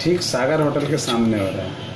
ठीक सागर होटल के सामने हो रहा है।